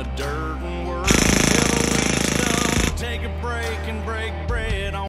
The dirt and work until the week's done. Take a break and break bread on